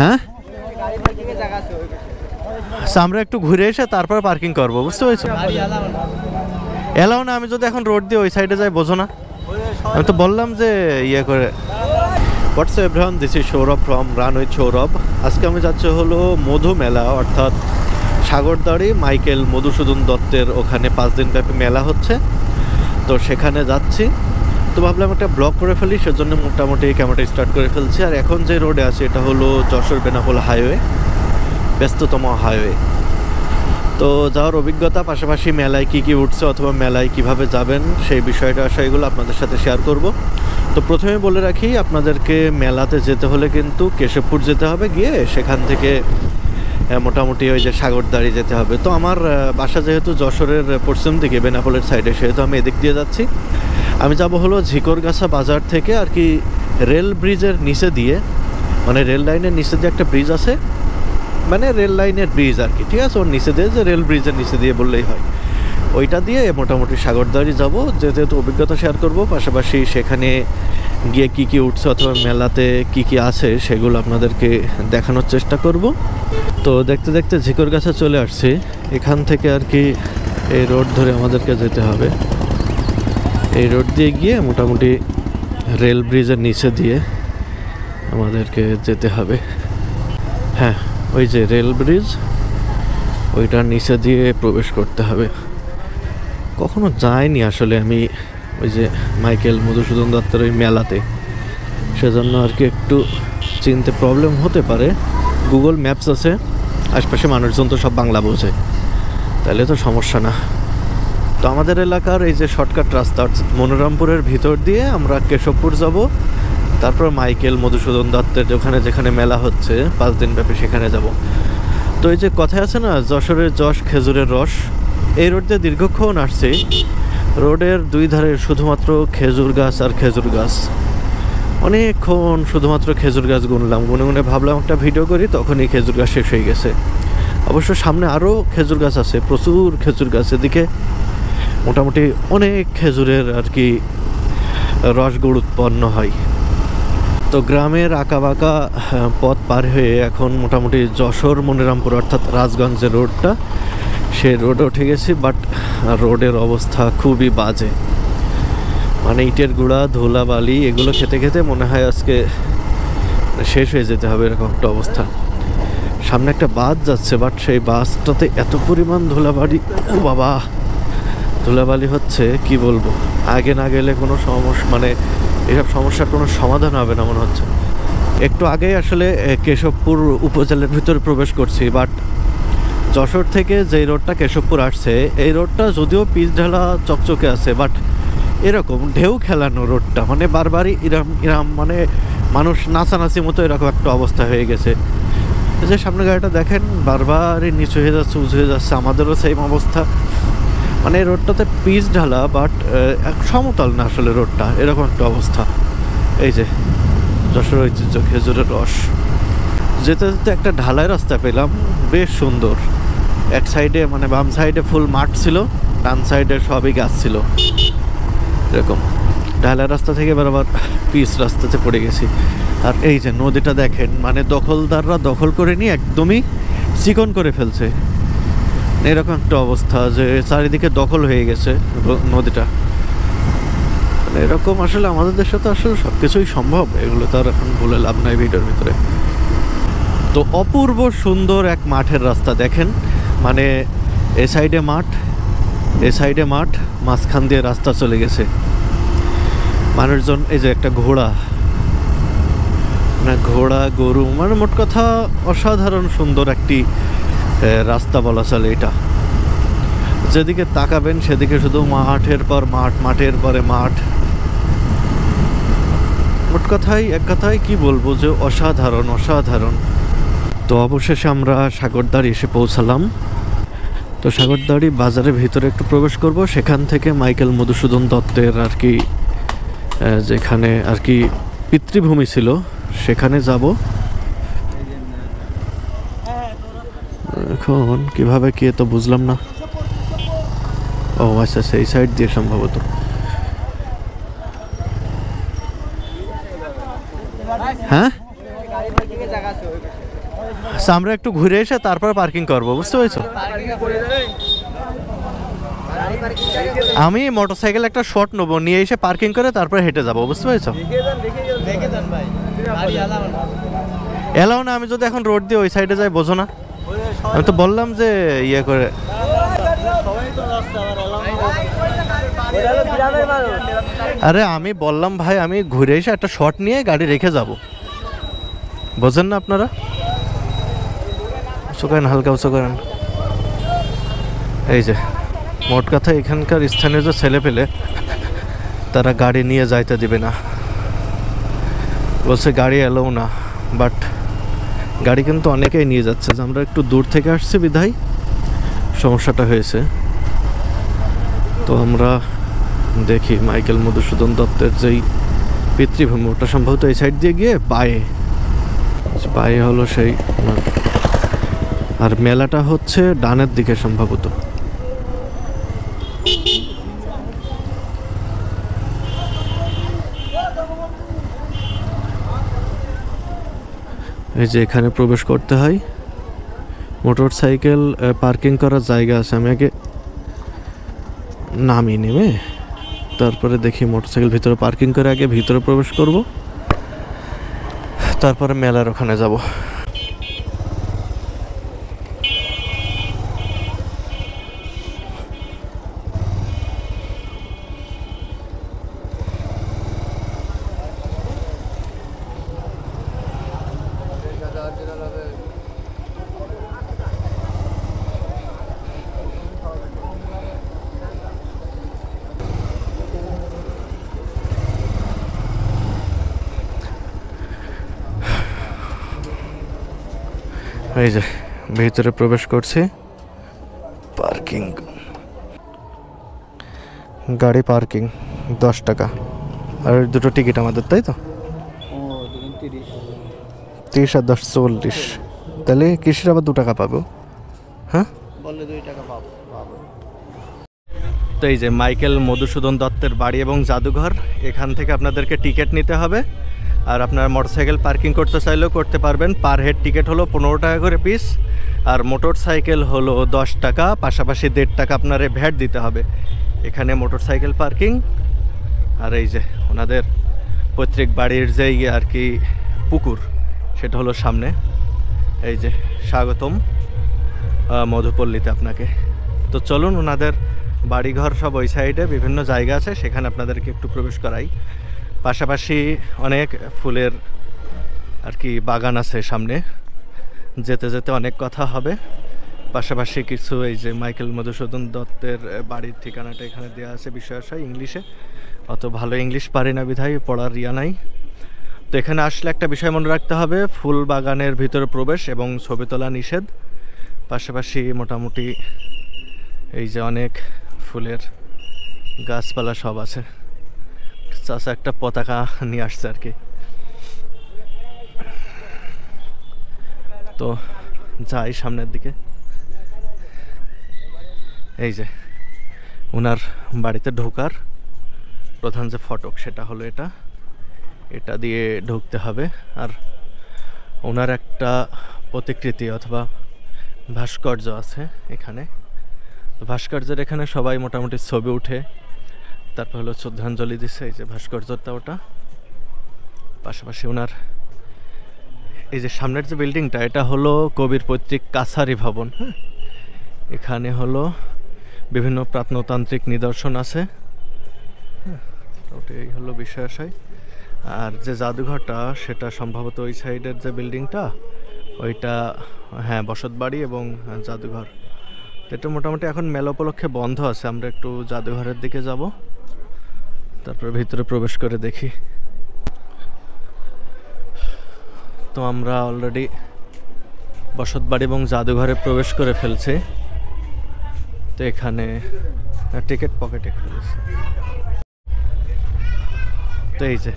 হ্যাঁ? আচ্ছা, আমরা একটু ঘুরে এসে তারপর পার্কিং করব বুঝতে পেরেছ? এলাও না আমি যদি এখন রোড দিয়ে ওই সাইডে যাই বোঝো না। আমি তো বললাম যে ইয়ে করে what's everyone this is Saurav from run with Saurav আজকে আমি যাচ্ছি হলো মধু মেলা অর্থাৎ সাগরদাড়ি মাইকেল মধুসূদন দত্তের ওখানে পাঁচ দিন ব্যাপী মেলা হচ্ছে। তো সেখানে যাচ্ছি। তো ভাবলাম একটা ব্লগ করে ফেলি, সেজন্য মোটামুটি ক্যামেরাটা স্টার্ট করে ফেলছি। আর এখন যে রোডে আছে, এটা হলো যশোর বেনাপোল হাইওয়ে ব্যস্ততম হাইওয়ে তো যাওয়ার অভিজ্ঞতা, পাশাপাশি মেলায় কী কী উঠছে অথবা মেলায় কীভাবে যাবেন, সেই বিষয়টা, সেগুলো আপনাদের সাথে শেয়ার করব। তো প্রথমে বলে রাখি, আপনাদেরকে মেলাতে যেতে হলে কিন্তু কেশবপুর যেতে হবে, গিয়ে সেখান থেকে মোটামুটি ওই যে সাগর সাগরদাড়ি যেতে হবে। তো আমার বাসা যেহেতু যশোরের পশ্চিম দিকে, বেনাপোলের সাইডে সেহেতু আমি এদিক দিয়ে যাচ্ছি। আমি যাব হলো ঝিকরগাছা বাজার থেকে আর কি রেল ব্রিজের নিচে দিয়ে মানে রেল লাইনের নিচে দিয়ে একটা ব্রিজ আছে। মানে রেল লাইনের ব্রিজ আর কি, ঠিক আছে? ওর নিচে দিয়ে যে রেল ব্রিজের নিচে দিয়ে বললেই হয়। ওইটা দিয়ে মোটামুটি সাগরদাড়ি যাব। যেহেতু অভিজ্ঞতা শেয়ার করব, পাশাপাশি সেখানে গিয়ে কি কি উঠছে অথবা মেলাতে কি কি আছে সেগুলো আপনাদেরকে দেখানোর চেষ্টা করব। তো দেখতে দেখতে ঝিকর গাছে চলে আসছি। এখান থেকে আর কি এই রোড ধরে আমাদেরকে যেতে হবে। এই রোড দিয়ে গিয়ে মোটামুটি রেল ব্রিজের নিচে দিয়ে আমাদেরকে যেতে হবে। হ্যাঁ ওই যে রেল ব্রিজ, ওইটার নিচে দিয়ে প্রবেশ করতে হবে। কখনো যাইনি আসলে আমি ওই যে মাইকেল মধুসূদন দত্তের ওই মেলাতে। সেজন্য আর কি একটু চিনতে প্রবলেম হতে পারে। গুগল ম্যাপস আছে, আশপাশে মানুষজন তো সব বাংলা বোঝে। তাহলে তো সমস্যা না। তো আমাদের এলাকার এই যে শর্টকাট রাস্তা, অর্থাৎ মনোরমপুরের ভিতর দিয়ে আমরা কেশবপুর যাব, তারপর মাইকেল মধুসূদন দত্তের ওখানে যেখানে মেলা হচ্ছে, পাঁচ দিন ব্যাপী সেখানে যাব। তো এই যে কথা আছে না, যশোরের যশ খেজুরের রস এই রোড দীর্ঘক্ষণ আসছি। রোডের দুই ধারে শুধুমাত্র খেজুর গাছ আর খেজুর গাছ। অনেকক্ষণ শুধুমাত্র খেজুর গাছ গুনলাম। গুনে গুনে ভাবলাম, একটা ভিডিও করি, তখনই খেজুর গাছ শেষ হয়ে গেছে। অবশ্য সামনে আরও খেজুর গাছ আছে, প্রচুর খেজুর গাছ এদিকে। মোটামুটি অনেক খেজুরের আর কি রসগুড় উৎপন্ন হয়। তো গ্রামের আঁকা বাঁকা পথ পার হয়ে এখন মোটামুটি যশোর, মনিরামপুর, অর্থাৎ রাজগঞ্জ যে রোডটা সে রোডে উঠে গেছি বাট রোডের অবস্থা খুবই বাজে। মানে ইটের গুঁড়া, ধুলা, বালি, এগুলো খেতে খেতে মনে হয় আজকে শেষ হয়ে যেতে হবে এরকম একটা অবস্থা। সামনে একটা বাস যাচ্ছে বাট সেই বাসটাতে এত পরিমাণ ধুলাবালি ও বাবা! ধুলাবালি হচ্ছে, কি বলব? আগে না গেলে কোনো সমস্যা মানে এসব সমস্যার কোনো সমাধান হবে না মনে হচ্ছে। একটু আগেই আসলে কেশবপুর উপজেলার ভিতরে প্রবেশ করছি বাট যশোর থেকে যেই রোডটা কেশবপুর আসছে, এই রোডটা যদিও পিচ ঢালা চকচকে আছে বাট এরকম ঢেউ খেলানো রোডটা মানে বারবারই ইরাম ইরাম মানে মানুষ নাচানাচি মতো এরকম একটা অবস্থা হয়ে গেছে। যে সামনে গাড়িটা দেখেন, বারবারই নিচু হয়ে যাচ্ছে, উঁচু হয়ে যাচ্ছে, আমাদেরও সেম অবস্থা। মানে এই রোডটাতে পিচ ঢালা বাট এক সমতল না আসলে রোডটা, এরকম একটা অবস্থা। এই যে যশোর ঐতিহ্য খেজুরের রস। যেতে যেতে একটা ঢালাই রাস্তা পেলাম, বেশ সুন্দর। এক সাইডে মানে বাম সাইডে ফুল মাঠ ছিল, ডান সাইডে সবই গাছ ছিল। এরকম। ঢালাই রাস্তা থেকে এবার আবার পিচ রাস্তাতে পড়ে গেছি। আর এই যে নদীটা দেখেন মানে দখলদাররা দখল করে নিয়ে একদমই চিকন করে ফেলছে। এরকম একটা অবস্থা যে চারিদিকে দখল হয়ে গেছে নদীটা। মানে এরকম আসলে আমাদের দেশে তো আসলে সব কিছুই সম্ভব, এগুলো তো আর এখন বলে লাভ নাই ভিডিওর ভিতরে। তো অপূর্ব সুন্দর এক মাঠের রাস্তা দেখেন। মানে এ সাইডে মাঠ, এ সাইডে মাঠ, মাঝখান দিয়ে রাস্তা চলে গেছে। মানুষজন, এই যে একটা ঘোড়া। না ঘোড়া, গরু মানে মোট কথা অসাধারণ সুন্দর একটি রাস্তা বলা চলে এটা। যেদিকে তাকাবেন, সেদিকে শুধু মাঠের পর মাঠ, মাঠের পরে মাঠ। মোট কথাই, এক কথায় কি বলব যে অসাধারণ অসাধারণ। তো অবশেষে আমরা সাগরদাড়ি এসে পৌঁছালাম। তো সাগরদাড়ি বাজারের ভিতরে একটু প্রবেশ করব। সেখান থেকে মাইকেল মধুসূদন দত্তের আর কি যেখানে আর কি পিতৃভূমি ছিল, সেখানে যাব। এখন কীভাবে কি তো বুঝলাম না। ও আচ্ছা সেই সাইড দিয়ে সম্ভবত হ্যাঁ আমরা একটু ঘুরে এসে তারপর পার্কিং করব, বুঝতে পেরেছ? আমি মোটরসাইকেল একটা শর্ট নেব, নিয়ে এসে পার্কিং করে তারপর হেঁটে যাব, বুঝতে পেরেছ? এলাও না, আমি যদি এখন রোড দিয়ে ওই সাইডে যাই, বোঝো না। আমি তো বললাম যে ইয়ে করে আরে আমি বললাম, ভাই, আমি ঘুরে এসে একটা শর্ট নিয়ে গাড়ি রেখে যাব। বোঝেন না আপনারা? উঁচু করেন, হালকা উঁচু করেন। এই যে, মোট কথা এখানকার স্থানীয় যে ছেলে পেলে তারা গাড়ি নিয়ে যাইতে দিবে না। বলছে গাড়ি এলোও না বাট গাড়ি কিন্তু অনেকেই নিয়ে যাচ্ছে। যে আমরা একটু দূর থেকে আসছি বিধায়, সমস্যাটা হয়েছে। তো আমরা দেখি মাইকেল মধুসূদন দত্তের যেই পিতৃভূমি, ওটা সম্ভবত এই সাইড দিয়ে গিয়ে বায়ে। বায়ে হলো সেই আর মেলাটা হচ্ছে ডানের দিকে সম্ভবত। এই যে এখানে প্রবেশ করতে হয়। মোটর সাইকেল পার্কিং করার জায়গা আছে। আমি আগে নামি নেমে তারপরে দেখি মোটরসাইকেল ভিতরে পার্কিং করে আগে ভিতরে প্রবেশ করব। তারপরে মেলার ওখানে যাব। এই যে, ভিতরে প্রবেশ করছি। পার্কিং। গাড়ি পার্কিং, দশ টাকা। আর দুটো টিকিট আমাদের, তাই তো? তিরিশ আর দশ, চল্লিশ। তাহলে কিসের আবার দু টাকা পাবো? হ্যাঁ? তো এই যে মাইকেল মধুসূদন দত্তের বাড়ি এবং জাদুঘর, এখান থেকে আপনাদেরকে টিকিট নিতে হবে। আর আপনার মোটরসাইকেল পার্কিং করতে চাইলেও করতে পারবেন। পার হেড টিকিট হলো পনেরো টাকা করে পিস আর মোটর সাইকেল হলো দশ টাকা, পাশাপাশি দেড় টাকা আপনার ভ্যাট দিতে হবে। এখানে মোটর সাইকেল পার্কিং। আর এই যে ওনাদের পৈতৃক বাড়ির যে ইয়ে আর কি পুকুর, সেটা হলো সামনে। এই যে স্বাগতম মধুপল্লীতে আপনাকে। তো চলুন ওনাদের বাড়িঘর সব ওই সাইডে, বিভিন্ন জায়গা আছে, সেখানে আপনাদেরকে একটু প্রবেশ করাই। পাশাপাশি অনেক ফুলের আর কি বাগান আছে সামনে। যেতে যেতে অনেক কথা হবে। পাশাপাশি কিছু এই যে মাইকেল মধুসূদন দত্তের বাড়ির ঠিকানাটা এখানে দেওয়া আছে বিষয় আশায় ইংলিশে। অত ভালো ইংলিশ পারি না বিধায়, পড়ার ইয়া নাই। তো এখানে আসলে একটা বিষয় মনে রাখতে হবে, ফুল বাগানের ভিতরে প্রবেশ এবং ছবি তোলা নিষেধ। পাশাপাশি মোটামুটি এই যে অনেক ফুলের গাছপালা সব আছে। চাষা একটা পতাকা নিয়ে আসছে আর কি। তো যাই সামনের দিকে। এই যে ওনার বাড়িতে ঢোকার প্রধান যে ফটক, সেটা হলো এটা। এটা দিয়ে ঢুকতে হবে। আর ওনার একটা প্রতিকৃতি অথবা ভাস্কর্য আছে এখানে। ভাস্কর্যের এখানে সবাই মোটামুটি ছবি উঠে তারপর হলো শ্রদ্ধাঞ্জলি দিচ্ছে এই যে ভাস্কর্যটা ওটা। পাশাপাশি ওনার এই যে সামনের যে বিল্ডিংটা এটা হলো কবির পৈতৃক কাছারি ভবন হ্যাঁ? এখানে হলো বিভিন্ন প্রত্নতান্ত্রিক নিদর্শন আছে। হ্যাঁ, ওটাই হলো বিষয় আর যে জাদুঘরটা সেটা সম্ভবত ওই সাইডের যে বিল্ডিংটা ওইটা হ্যাঁ বসতবাড়ি এবং আহ, জাদুঘর এটা মোটামুটি এখন মেলা উপলক্ষে বন্ধ আছে আমরা একটু জাদুঘরের দিকে যাব। তারপরে ভিতরে প্রবেশ করে দেখি। তো আমরা অলরেডি বসতবাড়ি এবং জাদুঘরে প্রবেশ করে ফেলছি। তো এখানে টিকিট পকেটে খুলেছে তো এই যে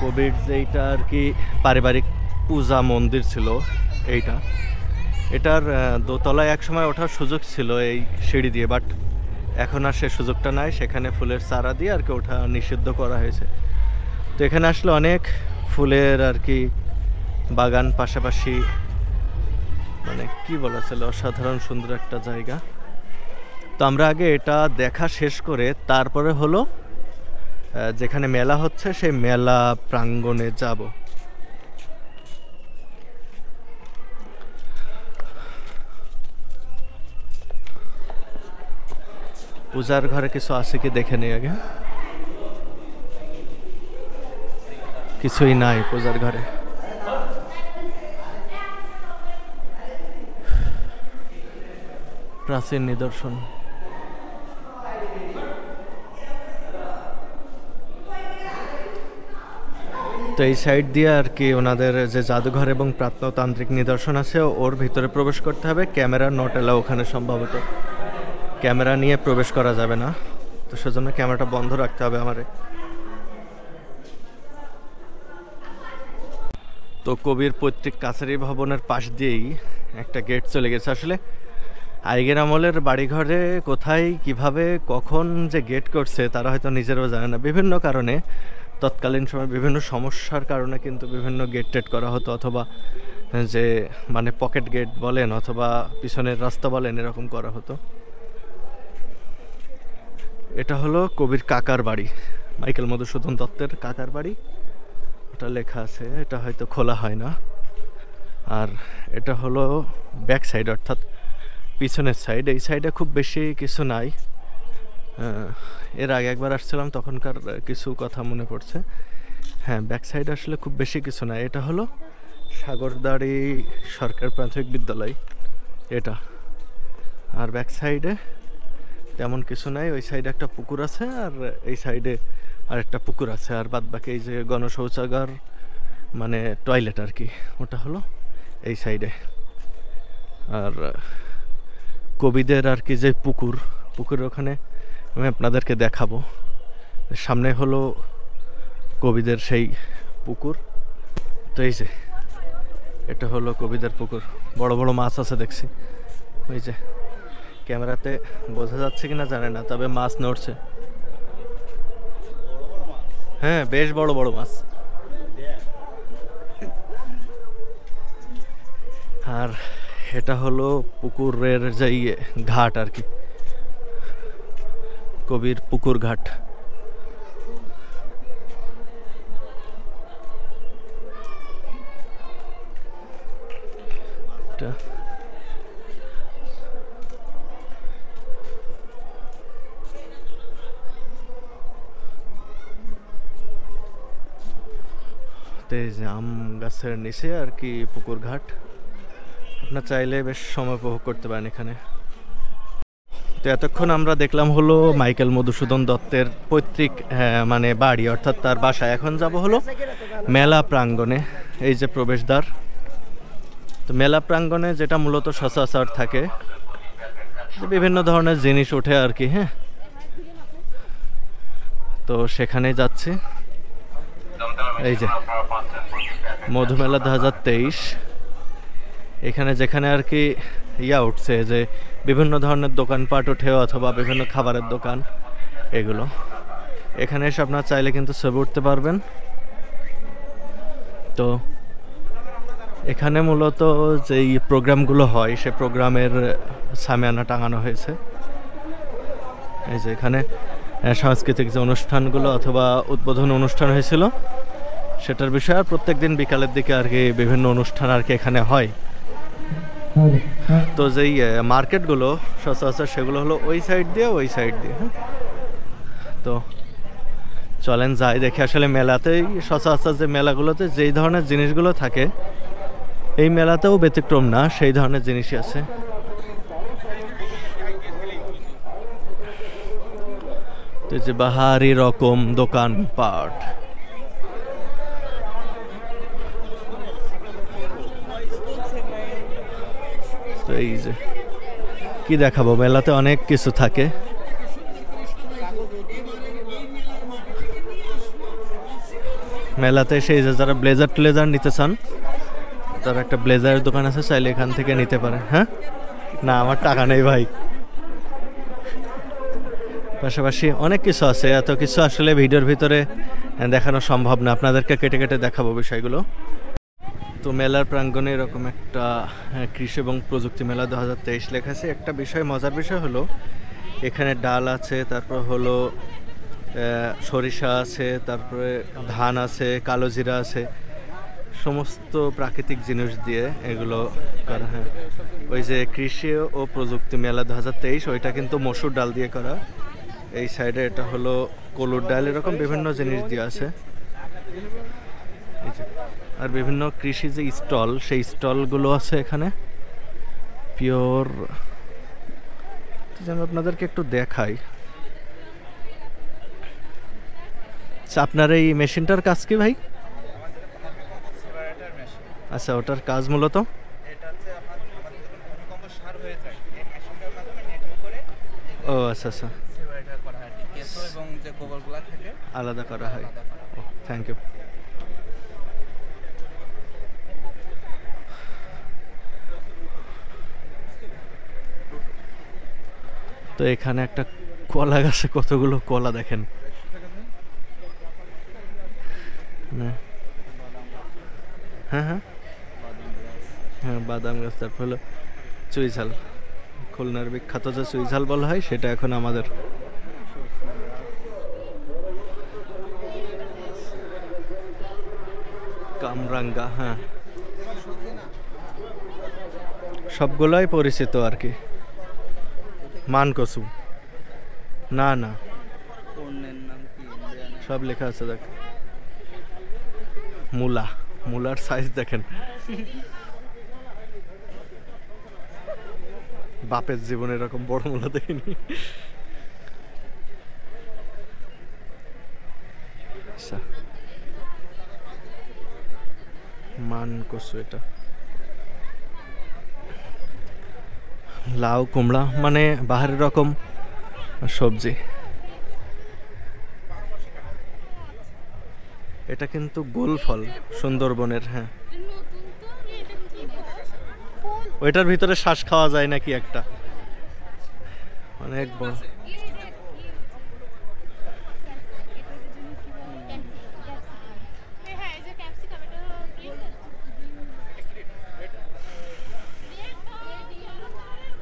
কোভিড যেইটা আর কি পারিবারিক পূজা মন্দির ছিল এইটা। এটার দোতলায় এক সময় ওঠার সুযোগ ছিল এই সিঁড়ি দিয়ে বাট এখন আর সে সুযোগটা নাই, সেখানে ফুলের চারা দিয়ে আর কি ওঠা নিষিদ্ধ করা হয়েছে। তো এখানে আসলে অনেক ফুলের আর কি বাগান পাশাপাশি মানে কি বলা ছিল অসাধারণ সুন্দর একটা জায়গা। তো আমরা আগে এটা দেখা শেষ করে তারপরে হলো যেখানে মেলা হচ্ছে, সেই মেলা প্রাঙ্গণে যাব। পূজার ঘরে কিছু আছে কি দেখে নেই আগে? কিছুই নাই পূজার ঘরে। প্রাচীন নিদর্শন। তো এই সাইড দিয়ে আর কি ওনাদের যে জাদুঘর এবং প্রাত্নতান্ত্রিক নিদর্শন আছে, ওর ভিতরে প্রবেশ করতে হবে। ক্যামেরা নট এলা ওখানে সম্ভবত। ক্যামেরা নিয়ে প্রবেশ করা যাবে না। তো সেজন্য ক্যামেরাটা বন্ধ রাখতে হবে আমারে। তো কবির পৈতৃক কাছারি ভবনের পাশ দিয়েই একটা গেট চলে গেছে। আসলে আইগের আমলের বাড়িঘরে কোথায়, কীভাবে, কখন যে গেট করছে, তারা হয়তো নিজেরাও জানে না। বিভিন্ন কারণে, তৎকালীন সময় বিভিন্ন সমস্যার কারণে কিন্তু বিভিন্ন গেট টেট করা হতো, অথবা যে মানে পকেট গেট বলেন, অথবা পিছনের রাস্তা বলেন, এরকম করা হতো। এটা হলো কবির কাকার বাড়ি, মাইকেল মধুসূদন দত্তের কাকার বাড়ি। ওটা লেখা আছে, এটা হয়তো খোলা হয় না। আর এটা হলো ব্যাক সাইড অর্থাৎ পিছনের সাইড এই সাইডে খুব বেশি কিছু নাই। এর আগে একবার আসছিলাম, তখনকার কিছু কথা মনে পড়ছে। হ্যাঁ ব্যাক সাইড আসলে খুব বেশি কিছু নাই। এটা হলো সাগরদাড়ি সরকার প্রাথমিক বিদ্যালয়। এটা। আর ব্যাক সাইডে তেমন কিছু নাই। ওই সাইডে একটা পুকুর আছে আর এই সাইডে আর একটা পুকুর আছে। আর বাদ বাকি এই যে গণশৌচাগার মানে টয়লেট আর কি, ওটা হলো এই সাইডে আর কবিদের আর কি যে পুকুর, পুকুরের ওখানে আমি আপনাদেরকে দেখাবো। সামনে হলো কবিদের সেই পুকুর। তো এই যে, এটা হলো কবিদের পুকুর। বড় বড় মাছ আছে দেখছি। ওই যে ক্যামেরাতে বোঝা যাচ্ছে কিনা জানে না তবে মাছ নড়ছে। হ্যাঁ বেশ বড় বড় মাছ। আর এটা হলো পুকুরের যে ইয়ে, ঘাট আর কি। কবির পুকুর ঘাট। এটা তো এই যে আম গাছের নিচে আর কি পুকুর ঘাট। আপনার চাইলে বেশ সময় উপভোগ করতে পারেন এখানে। তো এতক্ষণ আমরা দেখলাম হলো মাইকেল মধুসূদন দত্তের পৈতৃক হ্যাঁ, মানে বাড়ি অর্থাৎ তার বাসায়। এখন যাব হলো মেলা প্রাঙ্গণে এই যে প্রবেশদ্বার। তো মেলা প্রাঙ্গণে যেটা মূলত সচরাচর থাকে বিভিন্ন ধরনের জিনিস ওঠে আর কি হ্যাঁ। তো সেখানে যাচ্ছে। এই যে, মধুমেলা দু হাজার তেইশ। এখানে যেখানে আর কি ইয়া উঠছে যে বিভিন্ন ধরনের দোকানপাট ওঠে অথবা বিভিন্ন খাবারের দোকান, এগুলো। এখানে এসে আপনার চাইলে কিন্তু ছবি উঠতে পারবেন। তো এখানে মূলত যেই প্রোগ্রামগুলো হয়, সে প্রোগ্রামের সামিয়ানা টাঙানো হয়েছে। এই যে এখানে সাংস্কৃতিক যে অনুষ্ঠানগুলো অথবা উদ্বোধন অনুষ্ঠান হয়েছিল সেটার বিষয়ে প্রত্যেক দিন বিকালের দিকে আর কি বিভিন্ন অনুষ্ঠান আর কি এখানে হয়। তো যেই মার্কেটগুলো সচরাচর সেগুলো হলো ওই সাইড দিয়ে, ওই সাইড দিয়ে হ্যাঁ? তো চলেন যাই দেখি। আসলে মেলাতেই সচরাচর যে মেলাগুলোতে যেই ধরনের জিনিসগুলো থাকে, এই মেলাতেও ব্যতিক্রম না, সেই ধরনের জিনিসই আছে। তো যে বাহারি রকম দোকান তো এই যে, কি দেখাবো? মেলাতে অনেক কিছু থাকে। মেলাতে সেই যে যারা ব্লেজার ট্লেজার নিতে চান, তার একটা ব্লেজারের দোকান আছে, চাইলে এখান থেকে নিতে পারেন হ্যাঁ? না, আমার টাকা নেই ভাই। পাশাপাশি অনেক কিছু আছে, এত কিছু আসলে ভিডিওর ভিতরে দেখানো সম্ভব না। আপনাদেরকে কেটে কেটে দেখাবো বিষয়গুলো। তো মেলার প্রাঙ্গণে এরকম একটা হ্যাঁ, কৃষি এবং প্রযুক্তি মেলা দু হাজার তেইশ লেখা আছে। একটা বিষয় মজার বিষয় হলো এখানে ডাল আছে তারপর হলো সরিষা আছে তারপরে ধান আছে কালো জিরা আছে। সমস্ত প্রাকৃতিক জিনিস দিয়ে এগুলো করা হয়। ওই যে কৃষি ও প্রযুক্তি মেলা দু হাজার তেইশ ওইটা কিন্তু মসুর ডাল দিয়ে করা। এই সাইডে এটা হলো কলুর ডাল এরকম বিভিন্ন জিনিস দিয়ে আছে। আর বিভিন্ন কৃষি যে স্টল সেই স্টলগুলো আছে এখানে। পিওর। যেন আপনাদেরকে একটু দেখাই। আচ্ছা, আপনার এই মেশিনটার কাজ কি ভাই? আচ্ছা ওটার কাজ মূলত? ও আচ্ছা আচ্ছা। আলাদা করা হয়। থ্যাংক ইউ তো এখানে একটা কলা গাছে কতগুলো কলা দেখেন। হ্যাঁ হ্যাঁ। হ্যাঁ বাদাম গাছ, তারপর হলো চুইঝাল। খুলনার বিখ্যাত যে চুইঝাল বলা হয়, সেটা এখন আমাদের। কামরাঙ্গা হ্যাঁ। সবগুলোই পরিচিত আর কি। মানকসু না না। সব লেখা আছে দেখ। মূলা। মূলার সাইজ দেখেন। বাপের জীবনে এরকম বড় মূলা দেখিনি। আচ্ছা। মান কসু এটা। লাউ, কুমড়া মানে বাহারের রকম সবজি। এটা কিন্তু গোল ফল, সুন্দরবনের হ্যাঁ। ওইটার ভিতরে শ্বাস খাওয়া যায় নাকি একটা? অনেক বড় হ্যাঁ এই যে ক্যাপসিকাম এটা গ্রিন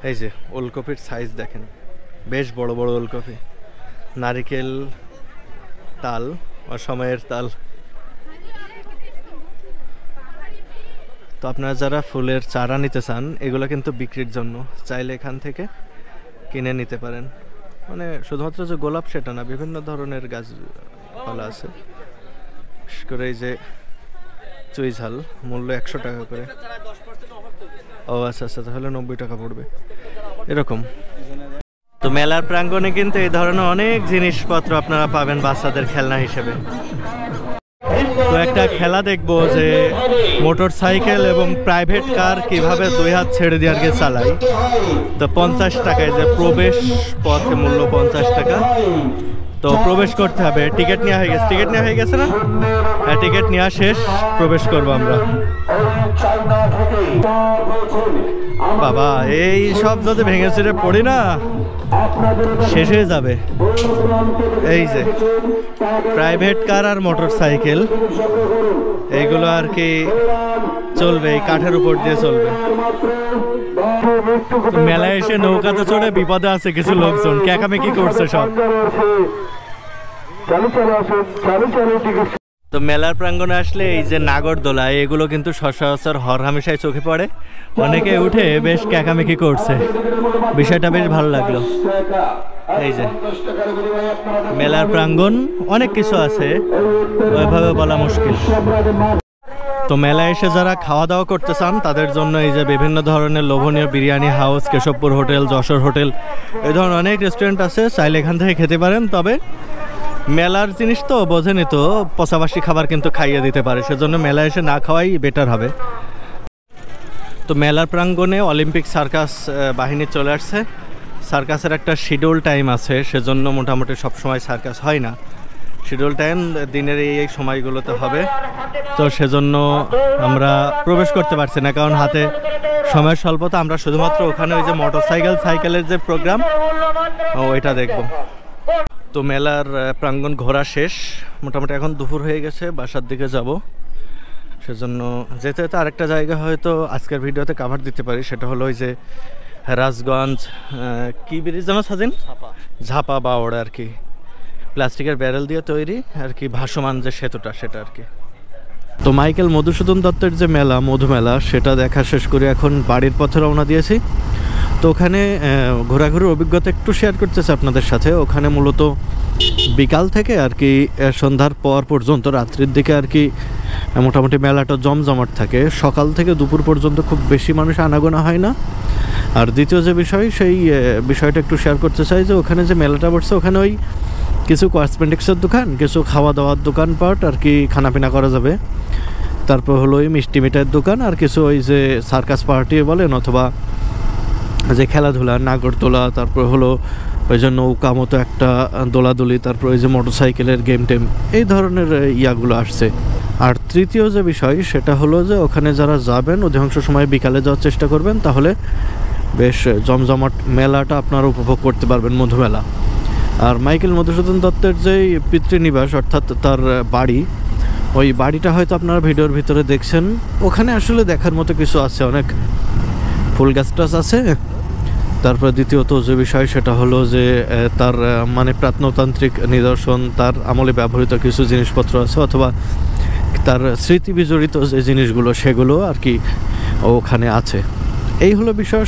এই যে ওলকপির সাইজ দেখেন। বেশ বড় বড় ওলকপি। নারিকেল তাল অসময়ের তাল। তো আপনারা যারা ফুলের চারা নিতে চান, এগুলো কিন্তু বিক্রির জন্য চাইলে এখান থেকে কিনে নিতে পারেন। মানে শুধুমাত্র যে গোলাপ সেটা না, বিভিন্ন ধরনের গাছপালা আছে। বিশেষ করে এই যে চুইঝাল মূল্য একশো টাকা করে। ও আচ্ছা আচ্ছা তাহলে নব্বই টাকা পড়বে। এরকম। তো মেলার প্রাঙ্গণে কিন্তু এই ধরনের অনেক জিনিসপত্র আপনারা পাবেন বাচ্চাদের খেলনা হিসেবে। তো একটা খেলা দেখব যে মোটর সাইকেল এবং প্রাইভেট কার কীভাবে দুই হাত ছেড়ে দিয়ে আর কি চালাই তো পঞ্চাশ টাকায় যে প্রবেশ পথে মূল্য পঞ্চাশ টাকা। তো প্রবেশ করতে হবে। টিকিট নেওয়া হয়ে গেছে। টিকিট নেওয়া হয়ে গেছে না? হ্যাঁ টিকিট নেওয়া শেষ। প্রবেশ করব আমরা। বাবা, এই সব যদি ভেঙে ছিঁড়ে পড়ি না, শেষ হয়ে যাবে। এই যে প্রাইভেট কার আর মোটর সাইকেল এইগুলো আর কি চলবে, এই কাঠের উপর দিয়ে চলবে। মেলায় এসে নৌকাতে চড়ে বিপদে আছে কিছু লোকজন। ক্যাকামেকি করছে সব? তো মেলার প্রাঙ্গণে আসলে এই যে নাগরদোলা, এগুলো কিন্তু সচরাচর হরহামেশায় চোখে পড়ে। অনেকে উঠে বেশ ক্যাকামেকি করছে। বিষয়টা বেশ ভালো লাগল। এই যে, মেলার প্রাঙ্গণ, অনেক কিছু আছে। ওইভাবে বলা মুশকিল। তো মেলায় এসে যারা খাওয়া দাওয়া করতে চান, তাদের জন্য এই যে বিভিন্ন ধরনের লোভনীয় biryani house, Keshabpur hotel, Jessore hotel এই ধরনের অনেক রেস্টুরেন্ট আছে। চাইলে এখান থেকে খেতে পারেন। তবে মেলার জিনিস তো বোঝেনি তো, পচাবাসি খাবার কিন্তু খাইয়ে দিতে পারে, সেজন্য মেলায় এসে না খাওয়াই বেটার হবে। তো মেলার প্রাঙ্গণে অলিম্পিক সার্কাস বাহিনী চলে আসছে। সার্কাসের একটা শিডিউল টাইম আছে, সেজন্য মোটামুটি সব সময় সার্কাস হয় না। শিডিউল টাইম দিনের এই এই সময়গুলোতে হবে। তো সেজন্য আমরা প্রবেশ করতে পারছি না, কারণ হাতে সময়ের স্বল্পতা। আমরা শুধুমাত্র ওখানে ওই যে মোটর সাইকেল সাইকেলের যে প্রোগ্রাম ওইটা দেখব। তো মেলার প্রাঙ্গণ ঘোরা শেষ। মোটামুটি এখন দুপুর হয়ে গেছে বাসার দিকে যাব। সেজন্য যেতে যেতে আরেকটা জায়গা হয়তো আজকের ভিডিওতে কাভার দিতে পারি। সেটা হলো ওই যে রাজগঞ্জ কি ব্রিজ যেন সাজেন? ঝাপা। বাওড় আর কি। প্লাস্টিকের ব্যারেল দিয়ে তৈরি আর কি ভাসমান যে সেতুটা সেটা আর কি। তো মাইকেল মধুসূদন দত্তের যে মেলা মধুমেলা সেটা দেখা শেষ করে এখন বাড়ির পথে রওনা দিয়েছি। তো ওখানে ঘোরাঘুরির অভিজ্ঞতা একটু শেয়ার করতেছে আপনাদের সাথে। ওখানে মূলত বিকাল থেকে আর কি সন্ধ্যার পর পর্যন্ত, রাত্রির দিকে আর কি মোটামুটি মেলাটা জমজমাট থাকে। সকাল থেকে দুপুর পর্যন্ত খুব বেশি মানুষ আনাগোনা হয় না। আর দ্বিতীয় যে বিষয়, সেই বিষয়টা একটু শেয়ার করতে চাই যে ওখানে যে মেলাটা বসছে, ওখানে ওই কিছু কসমেটিক্সের দোকান, কিছু খাওয়া দাওয়ার দোকানপাট আর কি খানাপিনা করা যাবে। তারপর হলো ওই মিষ্টি মিঠাইয়ের দোকান আর কিছু ওই যে সার্কাস পার্টি বলেন অথবা যে খেলাধুলা, নাগরদোলা, তারপর হলো ওই যে নৌকা মতো একটা দোলাদুলি, তারপর ওই যে মোটরসাইকেলের গেম টেম এই ধরনের ইয়াগুলো আসছে। আর তৃতীয় যে বিষয়, সেটা হলো যে ওখানে যারা যাবেন, অধিকাংশ সময় বিকালে যাওয়ার চেষ্টা করবেন, তাহলে বেশ জমজমাট মেলাটা আপনারা উপভোগ করতে পারবেন, মধুমেলা। আর মাইকেল মধুসূদন দত্তের যে পিতৃনিবাস, অর্থাৎ তার বাড়ি, ওই বাড়িটা হয়তো আপনারা ভিডিওর ভিতরে দেখছেন। ওখানে আসলে দেখার মতো কিছু আছে, অনেক ফুল গাছ টাছ আছে। তারপর দ্বিতীয়ত যে বিষয় সেটা হলো যে তার মানে প্রাত্নতান্ত্রিক নিদর্শন, তার আমলে ব্যবহৃত কিছু জিনিসপত্র আছে, অথবা তার স্মৃতি বিজড়িত যে জিনিসগুলো, সেগুলো আর কি ওখানে আছে। এই হলো বিষয়